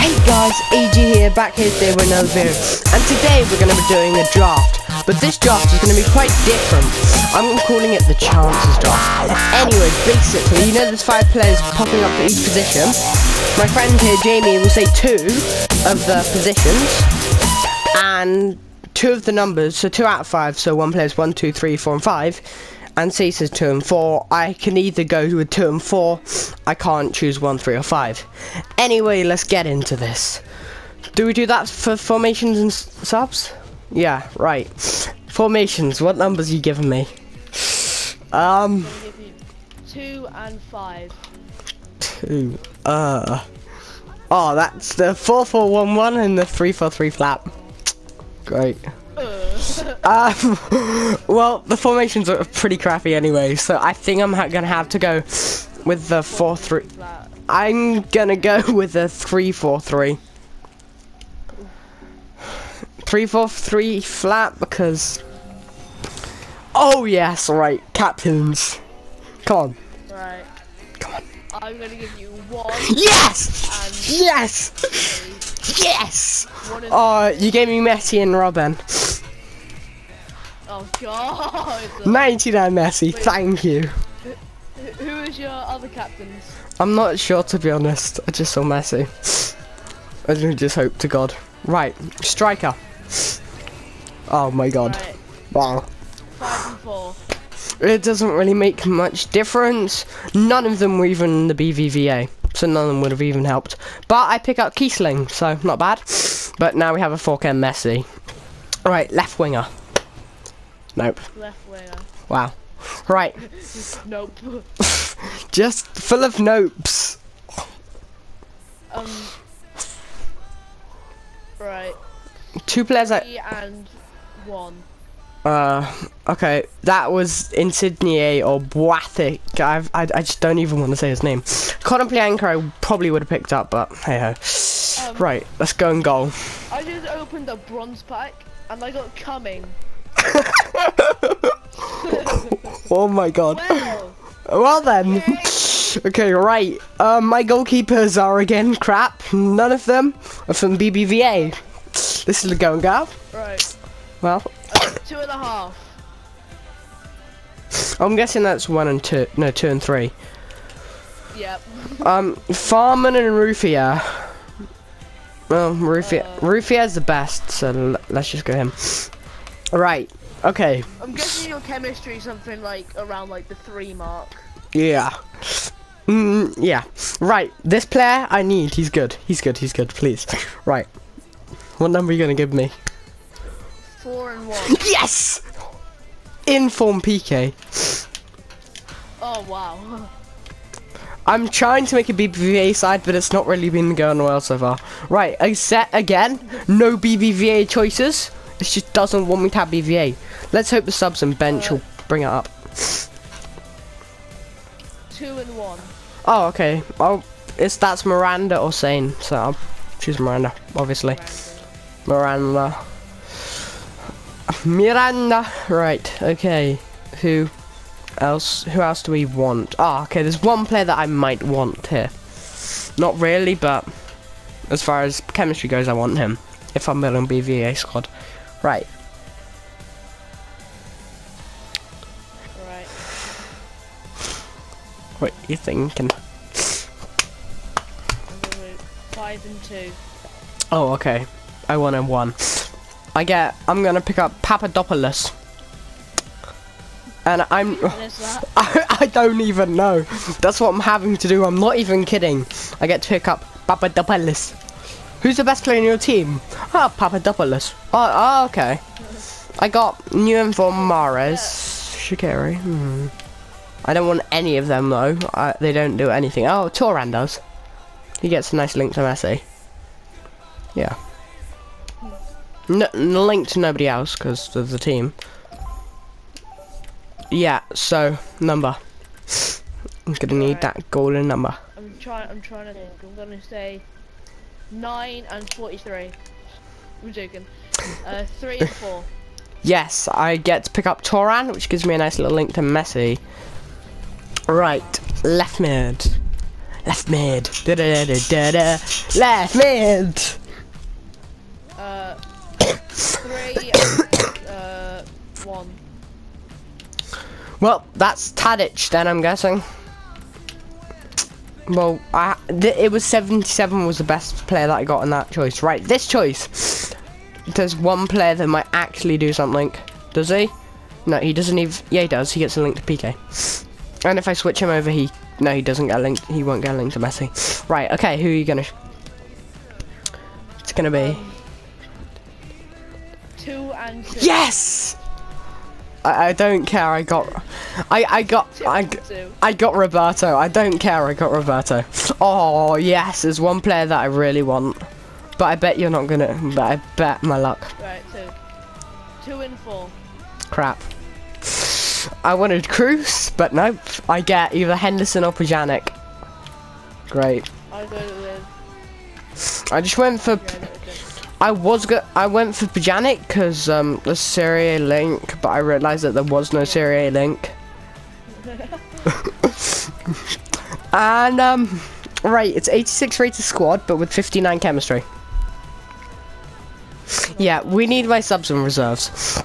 Hey guys, AG here, back here today with another video. And today we're going to be doing a draft. But this draft is going to be quite different. I'm calling it the chances draft. Anyway, basically, you know there's five players popping up for each position. My friend here, Jamie, will say two of the positions. And two of the numbers, so two out of five, so one player's one, two, three, four, and five and C says 2 and 4, I can either go with 2 and 4, I can't choose 1, 3 or 5. Anyway, let's get into this. Do we do that for formations and subs? Yeah, right. Formations, what numbers are you giving me? Um... 2 and 5. 2, uh... Oh, that's the 4-4-1-1 and the 3-4-3 flat. Great. um, well, the formations are pretty crappy anyway, so I think I'm gonna have to go with the 4 3. I'm gonna go with the 3 4 3. 3 4 3 flat because. Oh, yes, right, captains. Come on. Right. Come on. I'm gonna give you one. Yes! yes! Yes! Oh, you gave me Messi and Robben. Oh god. 99 Messi, Wait, thank you. Who, is your other captains? I'm not sure to be honest. I just saw Messi. I just hope to God. Right, striker. Oh my god. Right. Wow. Five and four. It doesn't really make much difference. None of them were even in the BBVA, so none of them would have even helped. But I pick up Kiesling, so not bad. But now we have a 4K Messi. Right, left winger. Nope. Left winger. Wow. Right. nope. Just full of nopes. Um. Right. Two players Three and one. Uh, okay, that was Insigne or Boathic. I've, I, I just don't even want to say his name. Konoplyanka I probably would have picked up, but hey ho. Um, right, let's go and goal. I just opened a bronze pack and I got coming. oh my god. Well, well then. okay, right. Um, my goalkeepers are again crap. None of them are from BBVA. This is the going go. Right. Well. Uh, two and a half. I'm guessing that's one and two. No, two and three. Yep. um, Fährmann and Ruffier. Well, Ruffier. Uh, Ruffier's the best, so let's just go him. Right. Okay. I'm guessing your chemistry is something like around like the three mark. Yeah. Mm, yeah. Right. This player I need. He's good. He's good. He's good. Please. Right. What number are you gonna give me? Four and one. Yes. Inform Piqué. Oh wow. I'm trying to make a BBVA side, but it's not really been going well so far. Right, I set again. No BBVA choices. It just doesn't want me to have BVA. Let's hope the subs and bench uh, will bring it up. Two and one. Oh, okay. Well, it's that's Miranda or Sane, so I'll choose Miranda, obviously. Miranda. Miranda. Right. Okay. Who else? Who else do we want? Ah, oh, okay. There's one player that I might want here. Not really, but as far as chemistry goes, I want him. If I'm building BVA squad. Right. Right. What are you thinking? Five and two. Oh, okay. I won and one. I get. I'm gonna pick up Papadopoulos. And I'm. I, I don't even know. That's what I'm having to do. I'm not even kidding. I get to pick up Papadopoulos. Who's the best player in your team? Ah, oh, Papadopoulos. Oh, oh, okay. I got new info Mahrez. Shaqiri. Hmm. I don't want any of them though. I, they don't do anything. Oh, Turan does. He gets a nice link to Messi. Yeah. No link to nobody else because of the team. Yeah. So number. I'm gonna need that golden number. I'm trying. I'm trying to think. I'm gonna say 9 and 43. I'm joking. Uh, 3 and 4. Yes, I get to pick up Turan, which gives me a nice little link to Messi. Right, left mid. Left mid. Da da da da da. Left mid. Uh, three and, uh, one. Well, that's Tadic then, I'm guessing. Well, I, it was 77 was the best player that I got in that choice. Right, this choice. There's one player that might actually do something. Does he? No, he doesn't even. Yeah, he does. He gets a link to Piqué. And if I switch him over, he. No, he doesn't get a link. He won't get a link to Messi. Right, okay, who are you gonna. It's gonna be. Two and two. Yes! I, I don't care, I got. I, I got. I, and g- two. I got Roberto. I don't care. I got Roberto. Oh yes, there's one player that I really want, but I bet you're not gonna. But I bet my luck. Right, two. Two and four. Crap. I wanted Cruz, but nope. I get either Henderson or Pjanić. Great. I go with. I just went for. Yeah, that was good. I was go. I went for Pjanić because um the Serie A link, but I realised that there was no Serie A link. and um, right, it's 86 rated squad, but with 59 chemistry. Yeah, we need my subs and reserves.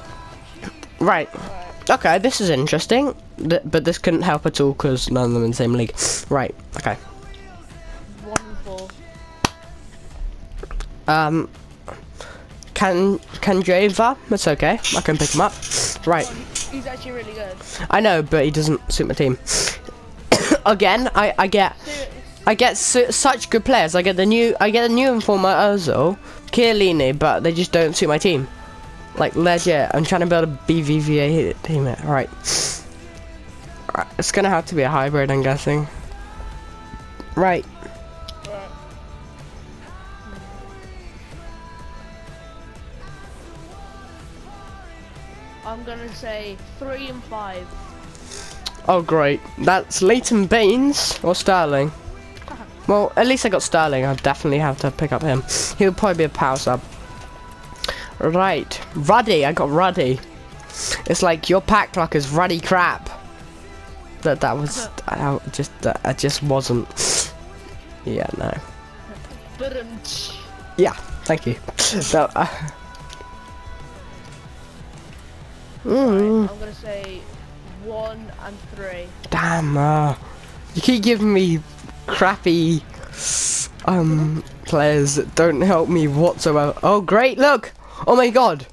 Right. Right. Okay, this is interesting, th- but this couldn't help at all because none of them in the same league. Right. Okay. One and four. Um. Can can Java? That's okay. I can pick him up. Right. He's actually really good. I know, but he doesn't suit my team. Again, I I get I get su- such good players. I get the new I get a new informer Ozil, Chiellini, but they just don't suit my team. Like legit, I'm trying to build a BBVA team. here. Right. Right, It's gonna have to be a hybrid, I'm guessing. Right. Say three and five. Oh great. That's Leighton Baines or Sterling. Well, at least I got Sterling. I'll definitely have to pick up him. He'll probably be a power sub. Right. Ruddy. I got Ruddy. It's like your pack clock is ruddy crap. That that was I just I just wasn't. Yeah, no. Yeah, thank you. No, uh, mm, I'm gonna say one and three. damn. Uh, you keep giving me crappy um players that don't help me whatsoever. Oh great, look! Oh my god!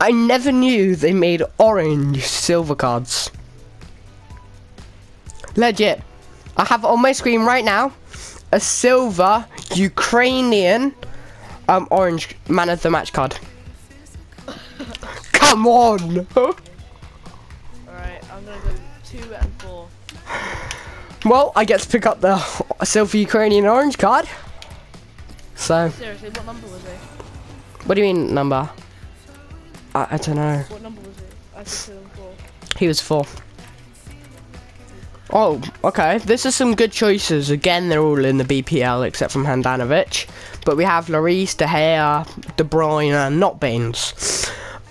I never knew they made orange silver cards. Legit. I have on my screen right now a silver Ukrainian um orange man of the match card. Come on! Alright, I'm gonna go two and four. well, I get to pick up the silver Ukrainian orange card. So, Seriously, what number was it? what do you mean number? I, I don't know. What number was it? I said two and four. He was four. Oh, okay. This is some good choices. Again, they're all in the BPL except from Handanovic. But we have Lloris, De Gea, De Bruyne, and not Baines.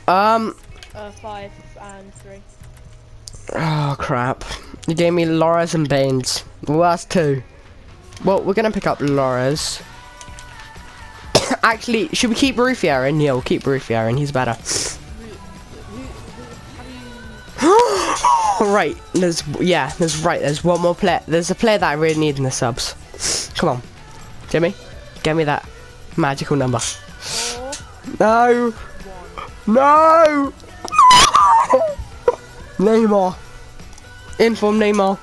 Um, Uh, five and three. oh crap. You gave me Lloris and Baines. Well, that's two. Well, we're gonna pick up Lloris. Actually, should we keep Ruffier in? Yeah, we'll keep Ruffier in. He's better. Right, there's yeah, there's right. There's one more player. There's a player that I really need in the subs. Come on, Jimmy, get me that magical number. Four, No. No. Neymar. Inform Neymar.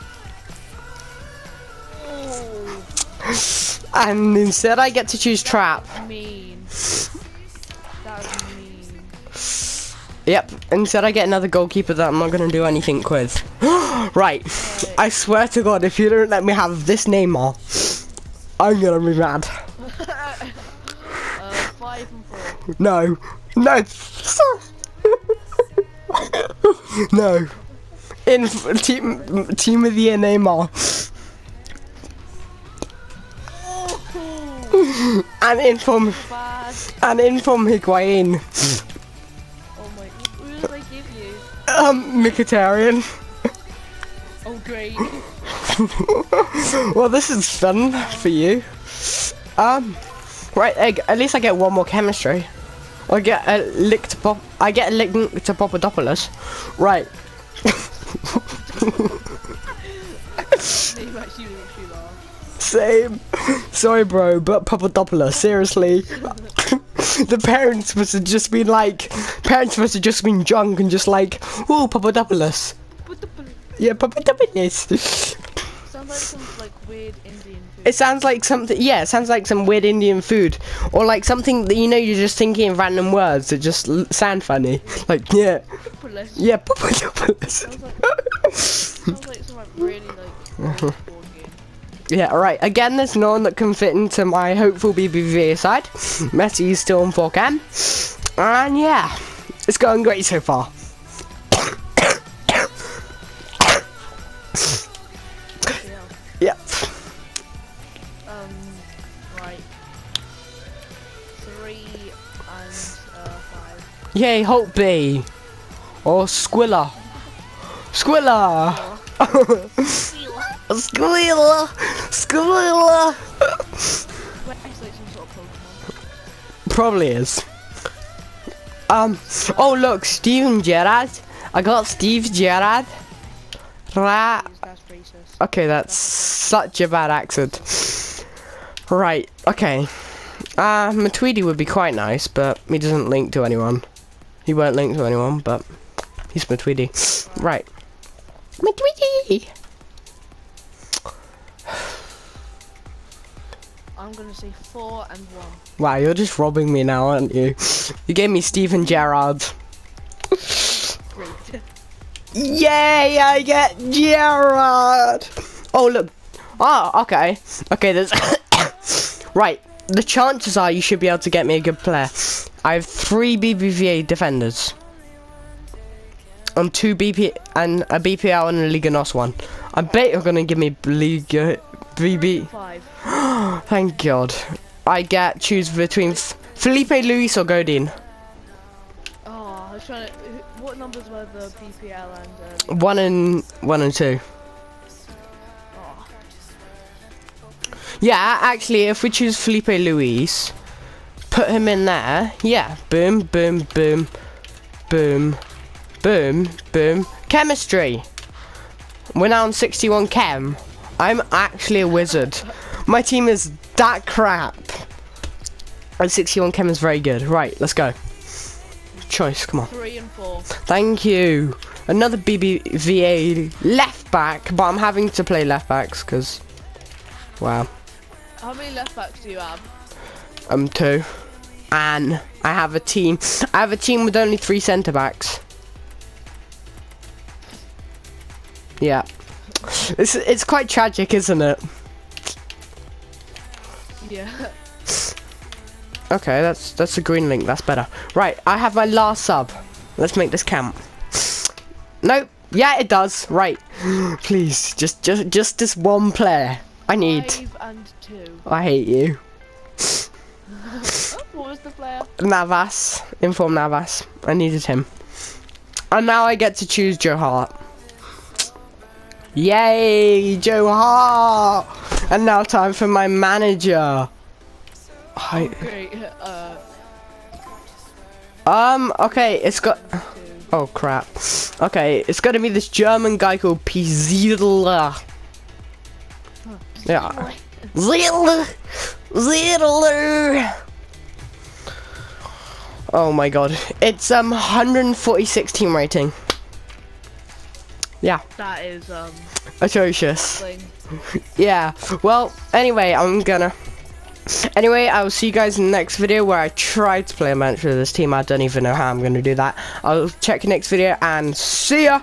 And instead I get to choose trap. mean. Mean. Yep, instead I get another goalkeeper that I'm not going to do anything with. right, I swear to god, if you don't let me have this Neymar, I'm going to be mad. Uh, five and four. No, no, no. In team, team of the year Neymar. And inform, bad. and inform Higuain. Oh my. Who did I give you? Um, Mkhitaryan. Oh great. well, this is fun for you. Um, right, egg. At least I get one more chemistry. I get a lick to pop. I get a lick to Papadopoulos. Right. Maybe actually makes you laugh. Same. Sorry, bro, but Papadopoulos. Seriously. the parents must have just been like, parents must have just been drunk and just like, oh, Papadopoulos. But the Yeah, Papadopoulos. sounds like some like weird Indian food. It sounds like something. Yeah, it sounds like some weird Indian food, or like something that you know you're just thinking of random words that just sound funny. Like yeah, Police. yeah, Papadopoulos. Sounds like sounds like some like really like weird board game. Yeah, alright. Again, there's no one that can fit into my hopeful BBVA side. Messi is still on 4 cam. And yeah, it's going great so far. Yay, Hulk B. Or Squilla. Squilla! Squilla! Squilla! Wait, it's like some sort of Pokemon. Probably is. Um, oh look, Steven Gerrard. I got Steve Gerrard. Right. That's- That's racist. Okay, that's such a bad accent. Right, okay. Uh, Matuidi would be quite nice, but he doesn't link to anyone. He won't link to anyone, but he's Matuidi. Right. Matuidi! I'm gonna say four and one. Wow, you're just robbing me now, aren't you? You gave me Steven Gerrard. Yay, I get Gerrard! Oh, look. Oh, okay. Okay, there's... right, the chances are you should be able to get me a good player. I have three BBVA defenders. And two BP... And a BPL and a Liga NOS one. I bet you're gonna give me Liga... BB... Five. Thank God. I get choose between F Filipe Luís or Godin. Oh, I was trying to. What numbers were the BPL and? Uh, One and one and two. oh, Yeah, actually, if we choose Filipe Luís, put him in there. Yeah, boom, boom, boom, boom, boom, boom. Chemistry. We're now on 61 chem. I'm actually a wizard. My team is that crap. And 61 chem is very good. Right, let's go. Choice, come on. three and four. Thank you. Another BBVA left back, but I'm having to play left backs because, wow. How many left backs do you have? Um, two. And I have a team. I have a team with only three centre backs. Yeah. It's it's quite tragic, isn't it? Yeah. Okay, that's that's a green link. That's better. Right, I have my last sub. Let's make this count. Nope. Yeah, it does. Right. Please, just just just this one player. I need. Five and two. I hate you. Player? Navas. Inform Navas. I needed him. And now I get to choose Joe Hart. Yay, Joe Hart! And now time for my manager. I, Great. Uh, um, okay, it's got... Oh crap. Okay, it's gonna be this German guy called Pizilla. Yeah. Ziller! Ziller! Oh my god. It's um 146 team rating. Yeah, That is um atrocious. Yeah. Well, anyway, I'm gonna Anyway, I will see you guys in the next video where I try to play a match with this team. I don't even know how I'm gonna do that. I'll check next video and see ya!